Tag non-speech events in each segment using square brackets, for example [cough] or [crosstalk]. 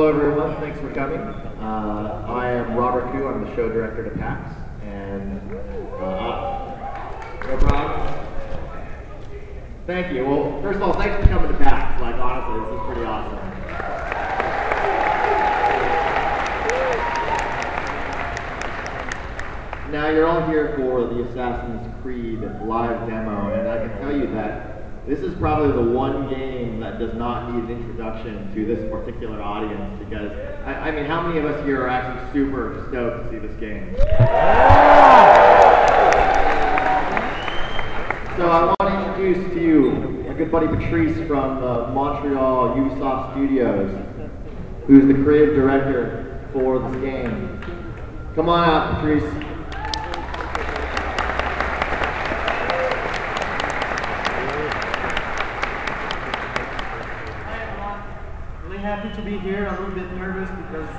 everyone. Thanks for coming. Uh, I am Robert Khoo. I'm the show director to PAX. And uh, no problem. Thank you. Well, first of all, thanks for coming to PAX. Like, honestly, this is pretty awesome. Now, you're all here for the Assassin's Creed live demo, and I can tell you that this is probably the one game that does not need an introduction to this particular audience because, I, I mean, how many of us here are actually super stoked to see this game? So I want to introduce to you my good buddy Patrice from uh, Montreal Ubisoft Studios, who's the creative director for this game. Come on out, Patrice. Hi everyone. Really happy to be here. A little bit nervous because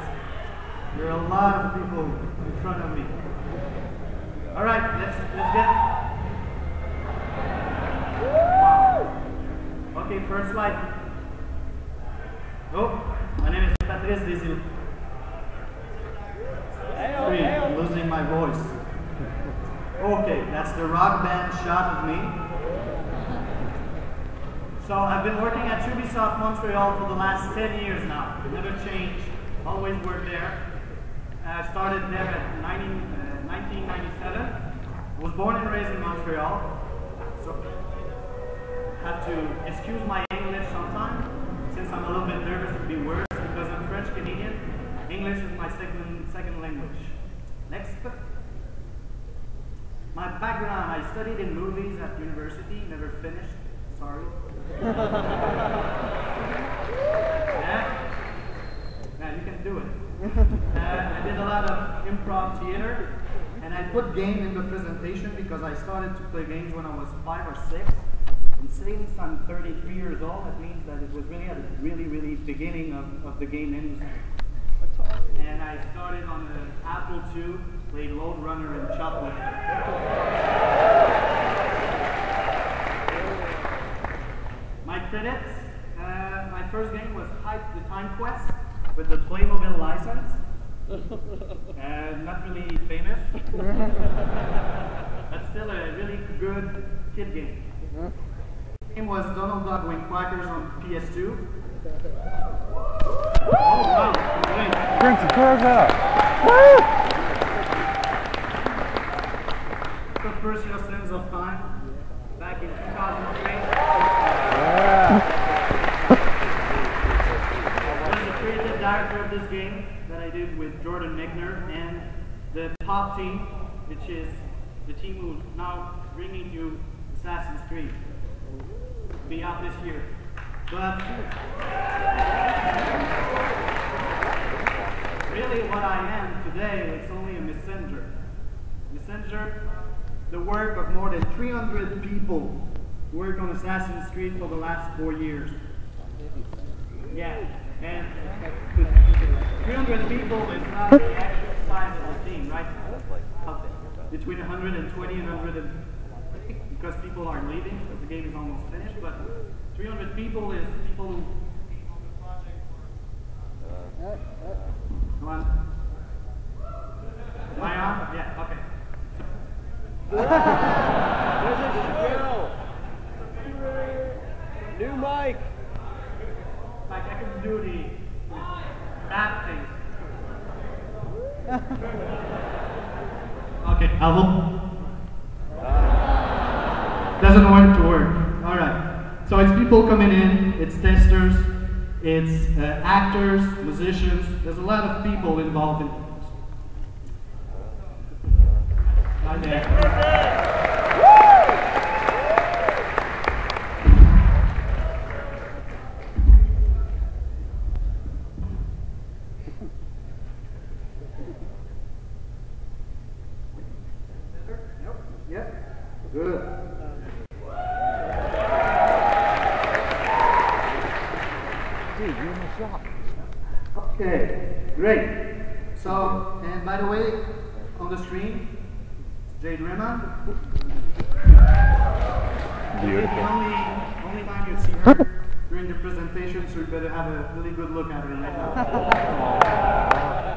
there are a lot of people in front of me. All right, let's let's get. Okay, first slide. Oh, my name is Patrice Desilets. Sorry, I'm losing my voice. [laughs] Okay, that's the rock band shot of me. So I've been working at Ubisoft Montreal for the last 10 years now. Never changed. Always worked there. I started there 19, uh, 1997. Was born and raised in Montreal. So have to excuse my English sometimes, since I'm a little bit nervous to be worse because I'm French Canadian. English is my second second language. Next. My background, I studied in movies at university, never finished. Sorry. yeah? Yeah, you can do it. Uh, I did a lot of improv theater, and I put game in the presentation because I started to play games when I was five or six. And since I'm 33 years old, that means that it was really at the really, really beginning of, of the game industry. And I started on the Apple II, played Lode Runner and Choplifter. My credits, uh, my first game was Hype the Time Quest with the Playmobil license. [laughs] Uh, not really famous, [laughs] but still a really good kid game. The Game was Donald Duck Goin' Quackers on PS2. Oh wow, great. Bring some cars out. The first year Sands of Time back in 2003. Game that I did with Jordan Mechner and the top team, which is the team who's now bringing you Assassin's Creed. Be out this year. But really what I am today is only a messenger. Messenger, the work of more than 300 people who on Assassin's Creed for the last four years. Yeah, and 300 people is not the actual size of the team, right? Between 120 and 100, and- because people are leaving, because the game is almost finished, but 300 people is people who. Come on. I on? Yeah, okay. [laughs] There's a show. New mic. Like I can do the that thing. okay, album. Doesn't want to work. All right. So it's people coming in. It's testers. It's uh, actors, musicians. There's a lot of people involved in. Right there. Good. Dude, you're in the shop. Okay, great. So, and by the way, on the screen, Jade Raymond. This is the Beautiful. only, only time you see her [laughs] during the presentation, so you better have a really good look at her right now.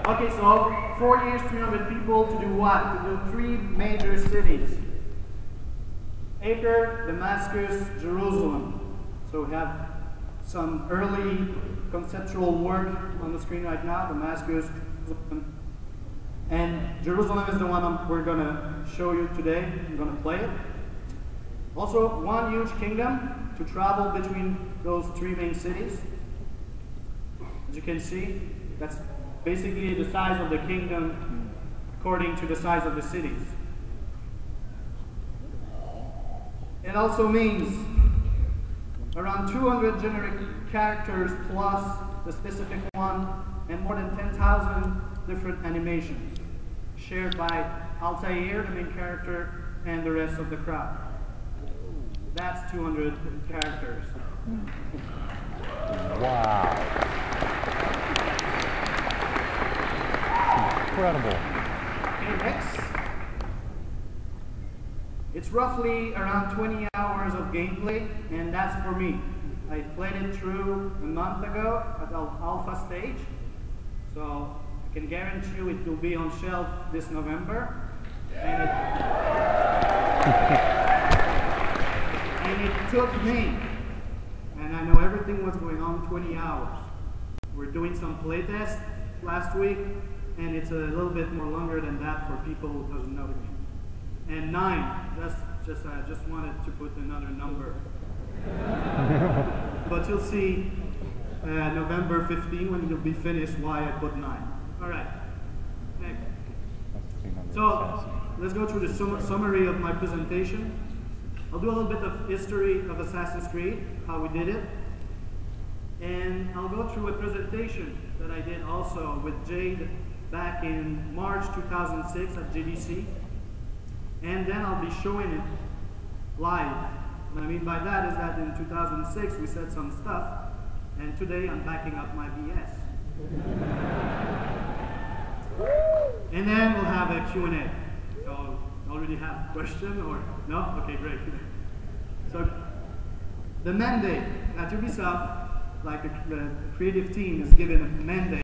[laughs] okay, so four years, 300 people to do what? To do three major cities. Acre, Damascus, Jerusalem. So we have some early conceptual work on the screen right now. Damascus, and Jerusalem is the one I'm, we're going to show you today. I'm going to play it. Also, one huge kingdom to travel between those three main cities. As you can see, that's basically the size of the kingdom according to the size of the cities. It also means around 200 generic characters plus the specific one and more than 10,000 different animations shared by Altair, the main character, and the rest of the crowd. That's 200 characters. Wow. Incredible. Okay, next. It's roughly around 20 hours of gameplay, and that's for me. I played it through a month ago at the alpha stage, so I can guarantee you it will be on shelf this November. And it, [laughs] and it took me, and I know everything was going on 20 hours. We're doing some playtests last week, and it's a little bit more longer than that for people who doesn't know the game. And nine, that's just I just wanted to put another number. [laughs] but you'll see uh, November 15 when you'll be finished why I put nine. All right. Next. So let's go through the sum summary of my presentation. I'll do a little bit of history of Assassin's Creed, how we did it. And I'll go through a presentation that I did also with Jade back in March 2006 at GDC. And then I'll be showing it live. What I mean by that is that in 2006 we said some stuff, and today I'm backing up my BS. and then we'll have a Q&A. So already have a question or no? Okay, great. so the mandate at Ubisoft, like the, the creative team is given a mandate